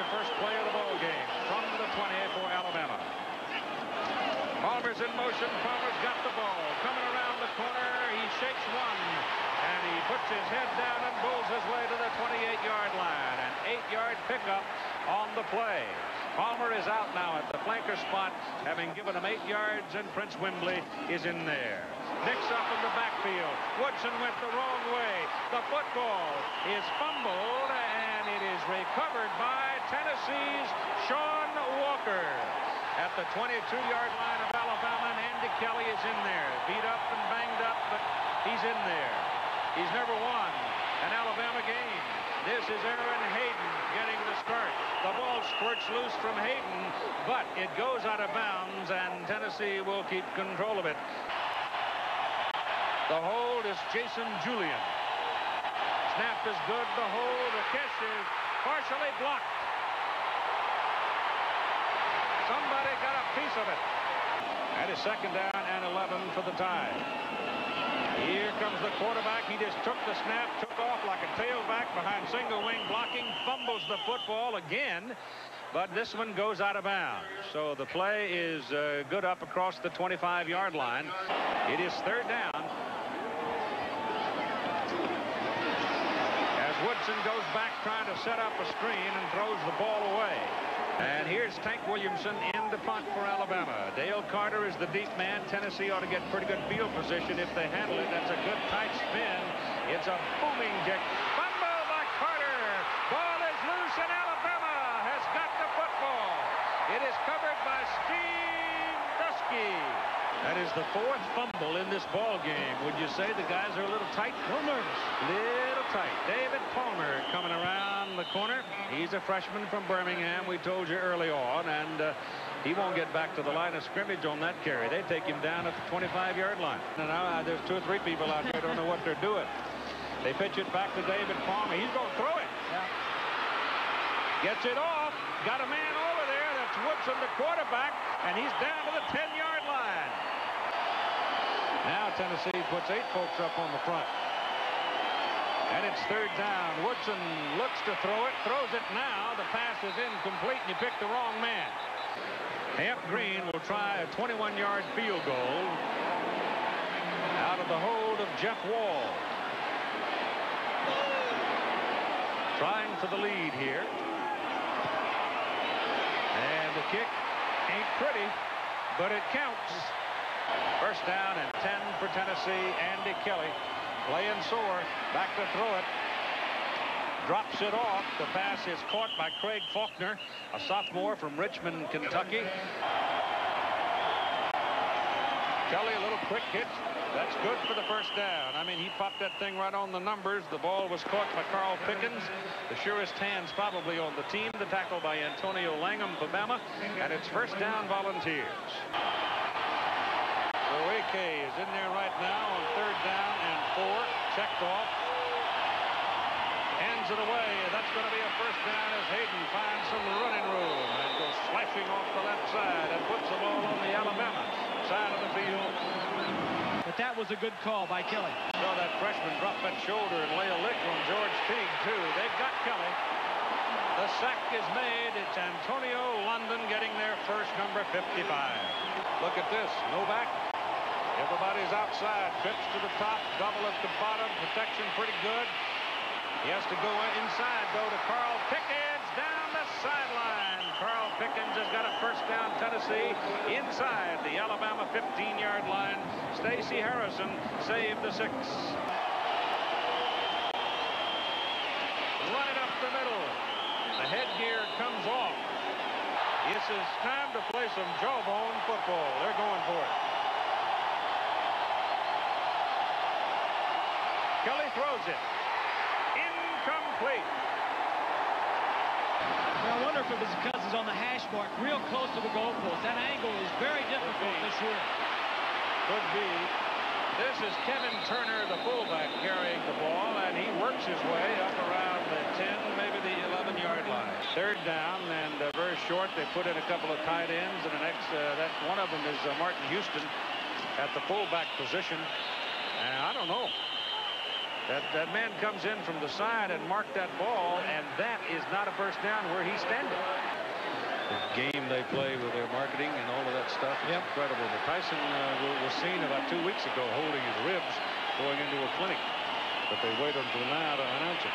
your first play of the ball game from the 20 for Alabama. Palmer's in motion. Palmer's got the ball. Coming around the corner. He shakes one. And he puts his head down and bulls his way to the 28-yard line. An eight-yard pickup on the play. Palmer is out now at the flanker spot, having given him eight yards, and Prince Wimbley is in there. Nix up in the backfield. Woodson went the wrong way. The football is fumbled, and it is recovered by Tennessee's Sean Walker. At the 22-yard line of Alabama, and Andy Kelly is in there. Beat up and banged up, but he's in there. He's never won an Alabama game. This is Aaron Hayden getting the start. The ball squirts loose from Hayden, but it goes out of bounds, and Tennessee will keep control of it. The hold is Jason Julian. Snap is good. The hold, the catch is partially blocked. Somebody got a piece of it. That is second down and 11 for the tie. Here comes the quarterback. He just took the snap, took off like a tailback behind single wing blocking, fumbles the football again, but this one goes out of bounds. So the play is uh, good up across the 25-yard line. It is third down. Woodson goes back trying to set up a screen and throws the ball away. And here's Tank Williamson in the punt for Alabama. Dale Carter is the deep man. Tennessee ought to get pretty good field position if they handle it. That's a good tight spin. It's a booming kick. Fumble by Carter. Ball is loose and Alabama has got the football. It is covered by Steve Busky. That is the fourth fumble in this ball game. Would you say the guys are a little tight? A little nervous. Tight. David Palmer coming around the corner. He's a freshman from Birmingham, we told you early on, and uh, he won't get back to the line of scrimmage on that carry. They take him down at the 25-yard line. And now uh, there's two or three people out there don't know what they're doing. They pitch it back to David Palmer. He's going to throw it. Yeah. Gets it off. Got a man over there. That's Woodson, the quarterback, and he's down to the 10-yard line. Now Tennessee puts eight folks up on the front. And it's third down. Woodson looks to throw it, throws it now. The pass is incomplete, and you picked the wrong man. Hamp Green will try a 21-yard field goal out of the hold of Jeff Wall. Trying for the lead here. And the kick ain't pretty, but it counts. First down and 10 for Tennessee. Andy Kelly playing sore. Back to throw it. Drops it off. The pass is caught by Craig Faulkner, a sophomore from Richmond, Kentucky. Kelly, a little quick hit. That's good for the first down. I mean, he popped that thing right on the numbers. The ball was caught by Carl Pickens. The surest hands probably on the team. The tackle by Antonio Langham of Bama. And it's first down volunteers. Oake is in there right now on third down and four. Checked off. Hands it away. That's going to be a first down as Hayden finds some running room and goes slashing off the left side and puts the ball on the Alabama side of the field. But that was a good call by Kelly. Saw that freshman drop that shoulder and lay a lick on George Teague, too. They've got Kelly. The sack is made. It's Antonio London getting their first, number 55. Look at this. No back. Everybody's outside. Trips to the top, double at the bottom. Protection pretty good. He has to go inside, though, to Carl Pickens down the sideline. Carl Pickens has got a first down Tennessee inside the Alabama 15-yard line. Stacy Harrison saved the six. Run it up the middle. The headgear comes off. This is time to play some jawbone football. They're going for it. Kelly throws it. Incomplete. Well, I wonder if it was because he's on the hash mark real close to the goalpost. That angle is very difficult this year. Could be. This is Kevin Turner, the fullback, carrying the ball, and he works his way up around the 10, maybe the 11-yard line. Third down, and uh, very short. They put in a couple of tight ends, and the next, uh, that one of them is uh, Martin Houston at the fullback position. And I don't know. That, that man comes in from the side and marked that ball, and that is not a first down where he's standing. The game they play with their marketing and all of that stuff is Yep. incredible. But Tyson uh, was seen about two weeks ago holding his ribs going into a clinic. But they wait until now to announce it.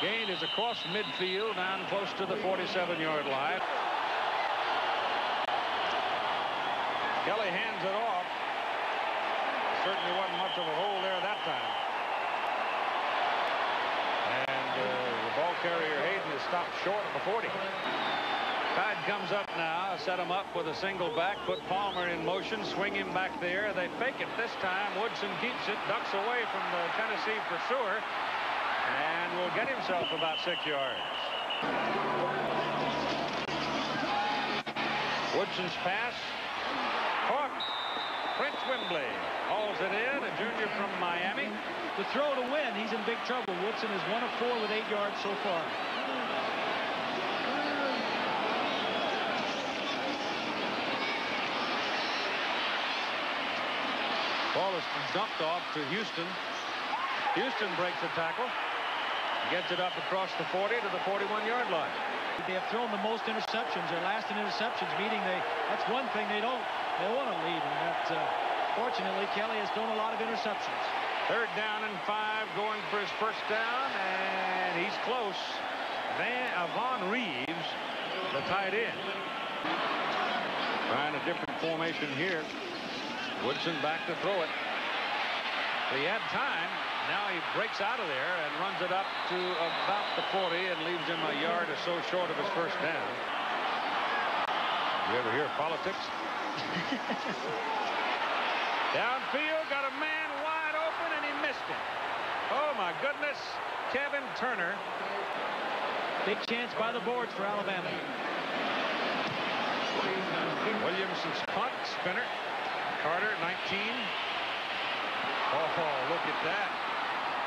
Gain is across midfield down close to the 47-yard line. Kelly hands it off. Certainly wasn't much of a hole there that time. And uh, the ball carrier Hayden is stopped short of the 40. Tide comes up now, set him up with a single back, put Palmer in motion, swing him back there. They fake it this time. Woodson keeps it, ducks away from the Tennessee pursuer, and will get himself about six yards. Woodson's pass, caught. Prince Wimbley it in, a junior from Miami. The throw to win, he's in big trouble. Woodson is one of four with eight yards so far. Ball is dumped off to Houston. Houston breaks the tackle. Gets it up across the 40 to the 41-yard line. They have thrown the most interceptions. Their last in interceptions, meaning they that's one thing they don't they want to lead. And that uh, fortunately Kelly has thrown a lot of interceptions. Third down and five going for his first down, and he's close. Van, uh, Vaughn Reeves, the tight end. Trying a different formation here. Woodson back to throw it. He had time. Now he breaks out of there and runs it up to about the 40 and leaves him a yard or so short of his first down. You ever hear of politics? Downfield, got a man wide open, and he missed it. Oh, my goodness. Kevin Turner. Big chance by the boards for Alabama. Williamson's punt, spinner. Carter, 19. Oh, look at that.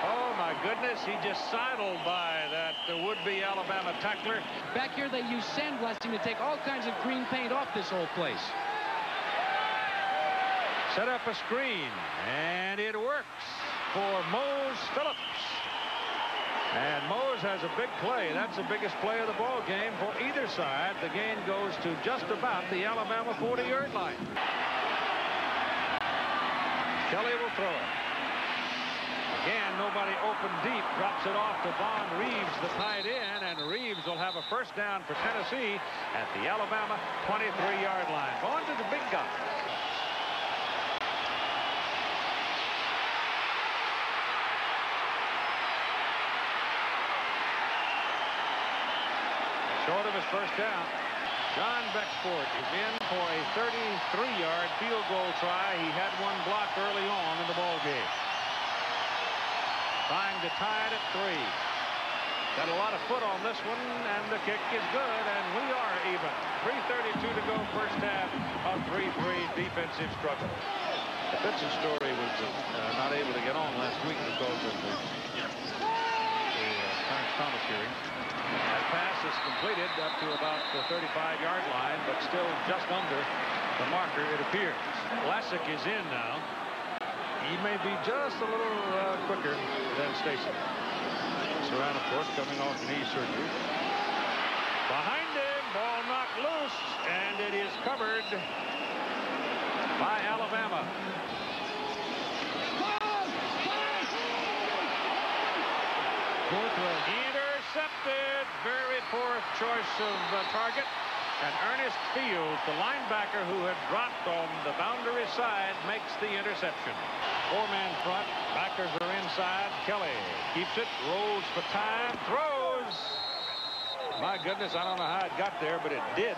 Oh, my goodness. He just sidled by that would-be Alabama tackler. Back here, they use sandblasting to take all kinds of green paint off this whole place. Set up a screen, and it works for Mose Phillips. And Mose has a big play. That's the biggest play of the ball game for either side. The gain goes to just about the Alabama 40-yard line. Kelly will throw it. Again, nobody open deep. Drops it off to Vaughn Reeves, the tight end, and Reeves will have a first down for Tennessee at the Alabama 23-yard line. Vaughn to the big guy. Short of his first down. John Becksvoort is in for a 33-yard field goal try. He had one blocked early on in the ball game. Trying to tie it at three. Got a lot of foot on this one, and the kick is good, and we are even. 3.32 to go first half, a 3-3 defensive struggle. The Vincent story was uh, not able to get on last week because of the, Thomas hearing. That pass is completed up to about the 35-yard line, but still just under the marker, it appears. Lassic is in now. He may be just a little uh, quicker than Stacy. Surround, of course, coming off knee surgery. Behind him, ball knocked loose, and it is covered by Alabama. Poor throw. Intercepted. Very poor choice of uh, target. And Ernest Fields, the linebacker who had dropped on the boundary side, makes the interception. Four-man front. Backers are inside. Kelly keeps it, rolls for time, throws. My goodness, I don't know how it got there, but it did.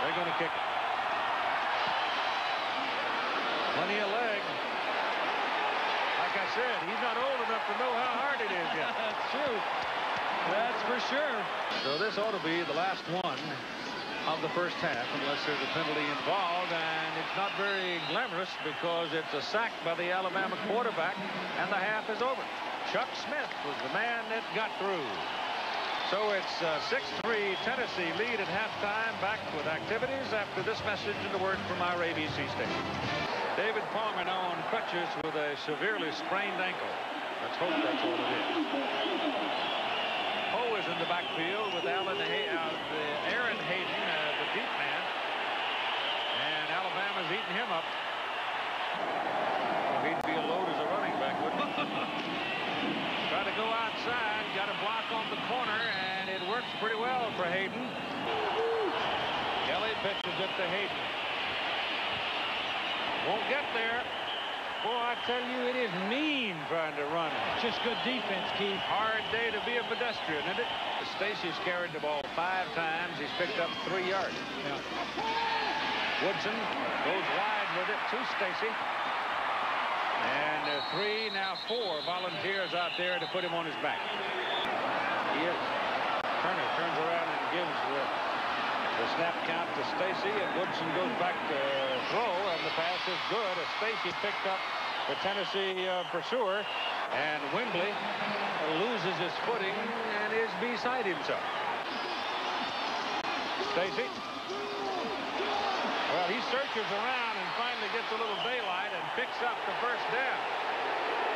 They're going to kick it. Plenty of leg. Like I said, he's not old enough to know how hard it is yet. That's true. That's for sure. So this ought to be the last one of the first half unless there's a penalty involved and it's not very glamorous because it's a sack by the Alabama quarterback and the half is over. Chuck Smith was the man that got through. So it's uh, 6-3 Tennessee lead at halftime back with activities after this message and the word from our ABC station. David Palmer now on crutches with a severely sprained ankle. Let's hope that's all it is. Poe is in the backfield with Alan Hay uh, Aaron Hayden, uh, the deep man. And Alabama's eating him up. He'd be a load as a running back, wouldn't he? Try to go outside, got a block on the corner, and it works pretty well for Hayden. Kelly pitches it to Hayden. Won't get there. Boy, I tell you, it is mean trying to run. Just good defense, Keith. Hard day to be a pedestrian, isn't it? Stacy's carried the ball five times. He's picked up three yards. Yeah. Woodson goes wide with it to Stacy. And three, now four volunteers out there to put him on his back. He is. Turner turns around and gives the, the snap count to Stacy, and Woodson goes back to and the pass is good as Stacy picked up the Tennessee uh, pursuer, and Wimbley loses his footing and is beside himself. Stacy. Well, he searches around and finally gets a little daylight and picks up the first down.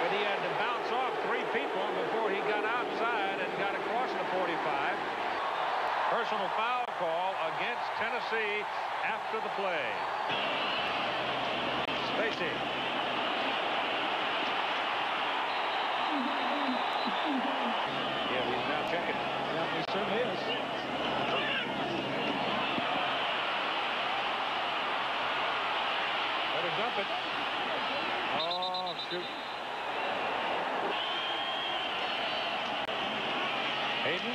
But he had to bounce off three people before he got outside and got across the 45. Personal foul call against Tennessee after the play. Stacy. Yeah, now. Yeah, he certainly is. Better dump it. Oh, shoot. Hayden.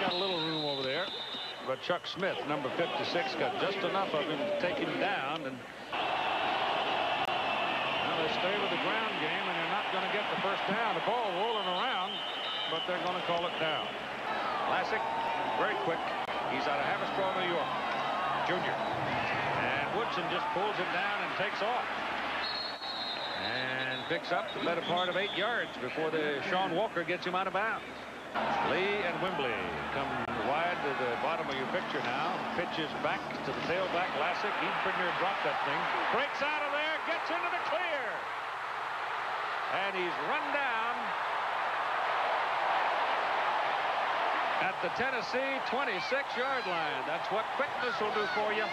Got a little room over there. But Chuck Smith, number 56, got just enough of him to take him down. And now they stay with the ground game, and they're not going to get the first down. The ball rolling around, but they're going to call it down. Classic, very quick. He's out of Haverstraw, New York. Junior. And Woodson just pulls him down and takes off. And picks up the better part of eight yards before the Sean Walker gets him out of bounds. Lee and Wimbley come wide to the bottom of your picture now. Pitches back to the tailback. Lassic. Near dropped that thing. Breaks out of there. Gets into the clear. And he's run down at the Tennessee 26-yard line. That's what quickness will do for you.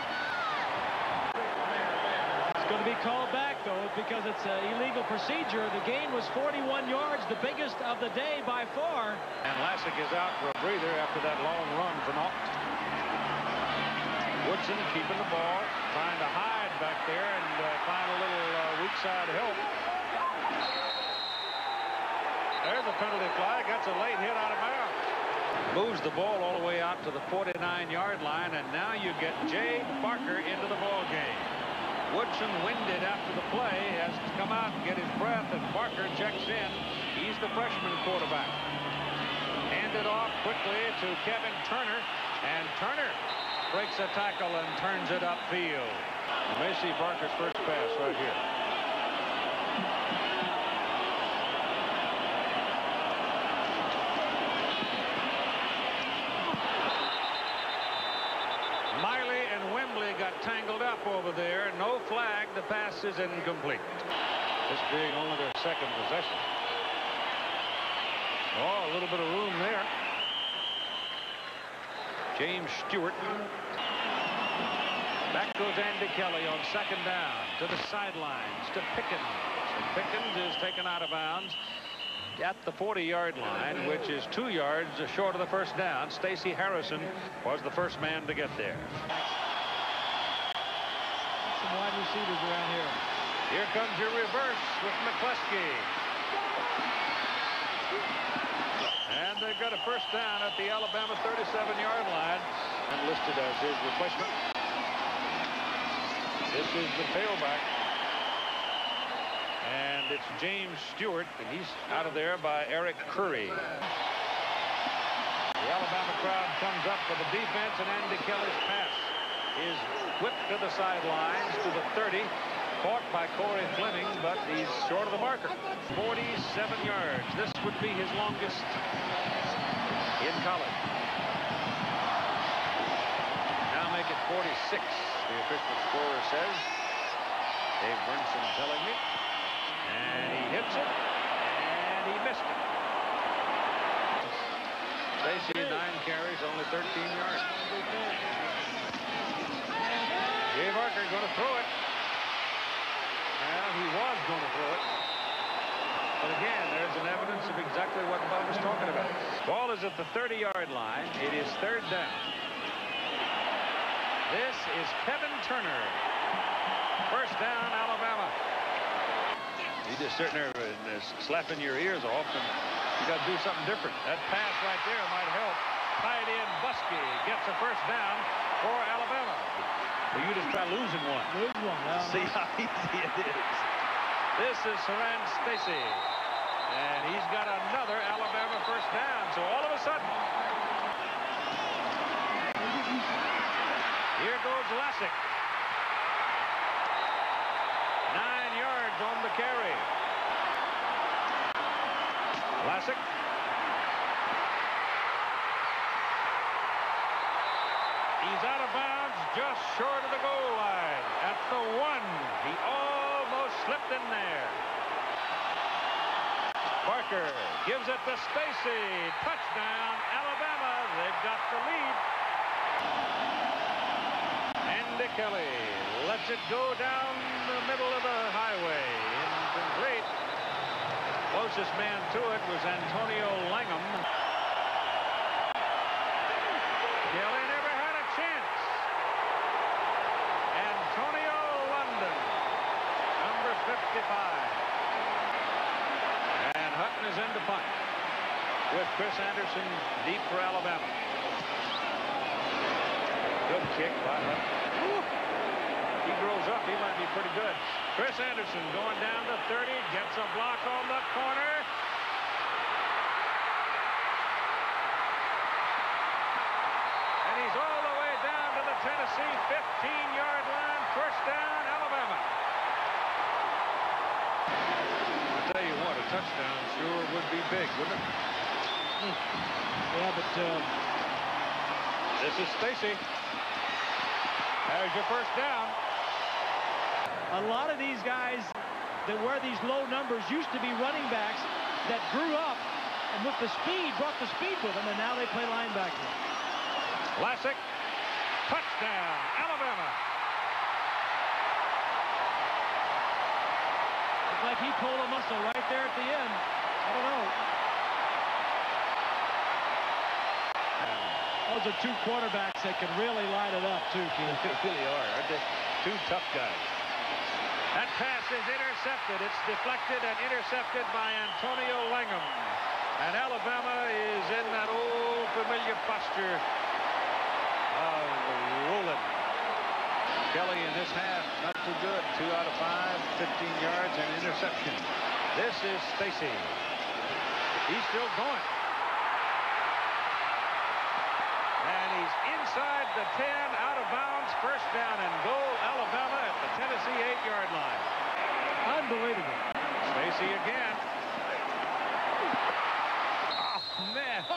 Be called back, though, because it's an illegal procedure. The gain was 41 yards, the biggest of the day by far. And Lassic is out for a breather after that long run from Alt. Woodson keeping the ball, trying to hide back there and uh, find a little uh, weak side help. There's a penalty flag. That's a late hit out of bounds. Moves the ball all the way out to the 49-yard line, and now you get Jay Barker into the ball game. Woodson winded after the play, has to come out and get his breath, and Barker checks in. He's the freshman quarterback. Handed off quickly to Kevin Turner, and Turner breaks a tackle and turns it upfield. You may see Barker's first pass right here. Miley and Wimbley got tangled up over there. No flag. Pass is incomplete. This being only their second possession. Oh, a little bit of room there. James Stewart. Back goes Andy Kelly on second down to the sidelines to Pickens. And Pickens is taken out of bounds at the 40-yard line, which is two yards short of the first down. Stacy Harrison was the first man to get there. Some wide receivers around here. Here comes your reverse with McCleskey. And they've got a first down at the Alabama 37-yard line and listed as his replacement. This is the tailback. And it's James Stewart, and he's out of there by Eric Curry. The Alabama crowd comes up for the defense, and Andy Kelly's pass is whipped to the sidelines to the 30. Caught by Corey Fleming, but he's short of the marker. 47 yards. This would be his longest in college. Now make it 46, the official scorer says. Dave Burnson telling me. And he hits it. And he missed it. Stacy, nine carries, only 13 yards. Dave Barker going to throw it. Well, he was going to throw it. But again, there's an evidence of exactly what Bob was talking about. Ball is at the 30-yard line. It is third down. This is Kevin Turner. First down, Alabama. You just sitting there and uh, slapping your ears off, and you got to do something different. That pass right there might help. Tight end Busky gets a first down for Alabama. Well, you just try losing one. Lose one. Well, See how easy it is. This is Siran Stacy. And he's got another Alabama first down. So all of a sudden, here goes Lassic. Nine yards on the carry. Lassic. He's out of bounds just short of the goal line. At the one, he almost slipped in there. Barker gives it to Stacy. Touchdown, Alabama. They've got the lead. Andy Kelly lets it go down the middle of the highway. Incomplete. Closest man to it was Antonio Langham. Kelly never had a chance. Antonio London, number 55. And Hutton is in to punt with Chris Anderson deep for Alabama. Good kick by Hutton. Woo. He grows up, he might be pretty good. Chris Anderson going down to 30, gets a block on the corner. And he's all the way down to the Tennessee 15-yard line. First down, Alabama. I tell you what, a touchdown sure would be big, wouldn't it? yeah, but uh, This is Stacy. There's your first down. A lot of these guys that wear these low numbers used to be running backs that grew up and with the speed, brought the speed with them, and now they play linebacker. Lassic. Touchdown, Alabama. It's like he pulled a muscle right there at the end. I don't know. Those are two quarterbacks that can really light it up, too, Keith. They really are, aren't they? Two tough guys. That pass is intercepted. It's deflected and intercepted by Antonio Langham. And Alabama is in that old familiar posture of rolling. Kelly in this half, not too good. Two out of five, 15 yards and interception. This is Stacy. He's still going. And he's inside the 10, out of bounds, first down and goal, Alabama at the Tennessee eight-yard line. Unbelievable. Stacy again. Oh, man.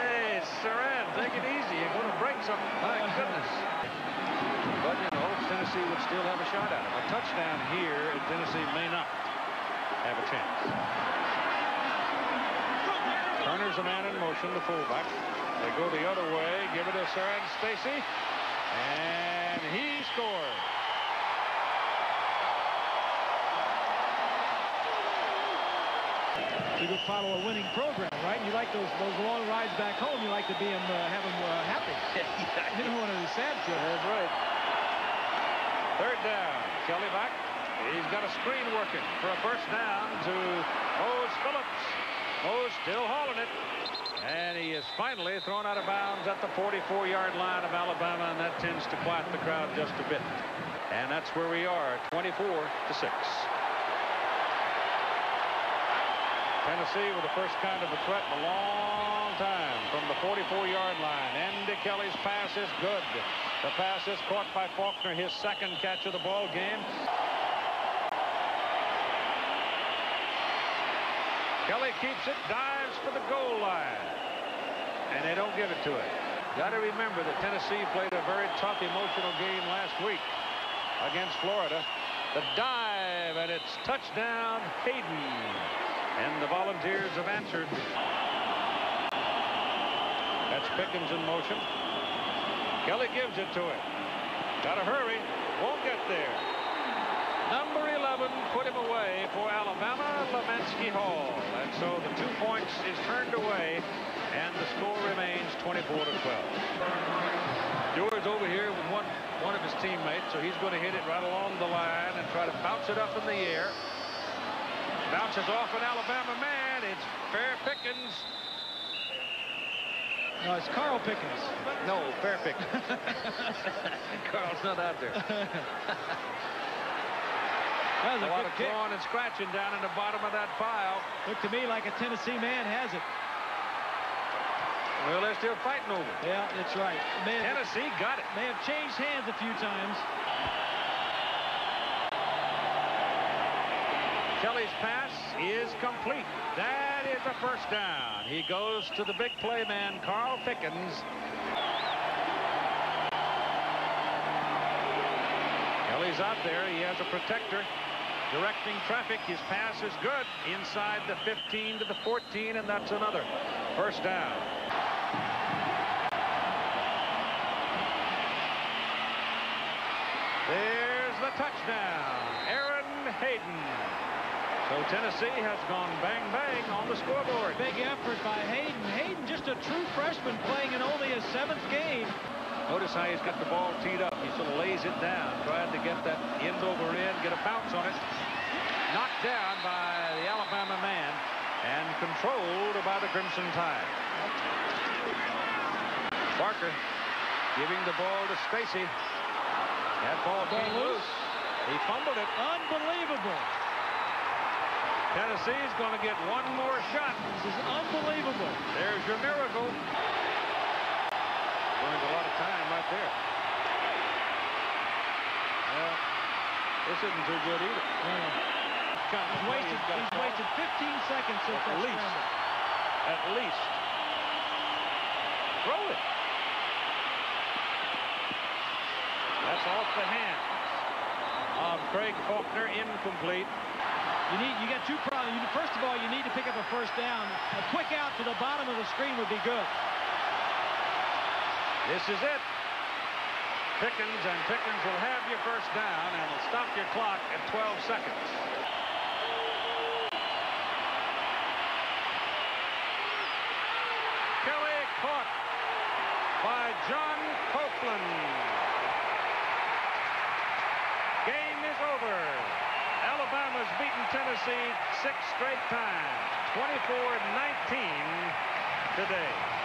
hey, Siran, take it easy. You're going to break something. My uh-huh. goodness. But you know, Tennessee would still have a shot at him. A touchdown here, and Tennessee may not have a chance. Turner's a man in motion, the fullback. They go the other way, give it to Siran Stacy, and he scores. You could follow a winning program, right? You like those those long rides back home. You like to be them, uh, have them uh, happy. You don't want to be sad to That's right. Third down. Kelly back. He's got a screen working for a first down to Mose Phillips. Mose still hauling it. And he is finally thrown out of bounds at the 44-yard line of Alabama, and that tends to quiet the crowd just a bit. And that's where we are, 24 to 6. Tennessee with the first kind of a threat in a long time from the 44-yard line. Andy Kelly's pass is good. The pass is caught by Faulkner, his second catch of the ball game. Kelly keeps it, dives for the goal line. And they don't give it to him. Got to remember that Tennessee played a very tough, emotional game last week. against Florida. The dive, and it's touchdown Hayden. And the Volunteers have answered. That's Pickens in motion. Kelly gives it to him. Got to hurry. Won't get there. 11 put him away for Alabama, Lemanski Hall. And so the two points is turned away, and the score remains 24 to 12. Stewart's over here with one, one of his teammates, so he's going to hit it right along the line and try to bounce it up in the air. Bounces off an Alabama man. It's Fair Pickens. No, it's Carl Pickens. No, Fair Pickens. Carl's not out there. That was A a lot good of kick. clawing and scratching down in the bottom of that pile. Looked to me like a Tennessee man has it. Well, they're still fighting over it. Yeah, that's right. May have, Tennessee got it. may have changed hands a few times. Kelly's pass is complete. That is a first down. He goes to the big play man, Carl Pickens. Kelly's out there. He has a protector directing traffic. His pass is good inside the 15 to the 14, and that's another first down. There's the touchdown. Aaron Hayden. So Tennessee has gone bang bang on the scoreboard. Big effort by Hayden. Hayden, just a true freshman playing in only his seventh game. Notice how he's got the ball teed up. He sort of lays it down, trying to get that end over end, get a bounce on it. Knocked down by the Alabama man and controlled by the Crimson Tide. Barker giving the ball to Stacy. That ball came loose. loose. He fumbled it. Unbelievable. Tennessee's going to get one more shot. This is unbelievable. There's your miracle. Burned a lot of time right there. Well, this isn't too good either. He's wasted, he's wasted 15 seconds since At least. scramble. At least. Throw it. That's off the hands of Craig Faulkner, incomplete. You need, you got two problems. You, first of all, you need to pick up a first down. A quick out to the bottom of the screen would be good. This is it. Pickens, and Pickens will have your first down, and will stop your clock at 12 seconds. Kelly caught by John Copeland. Game is over. Alabama's beaten Tennessee six straight times, 24-19 today.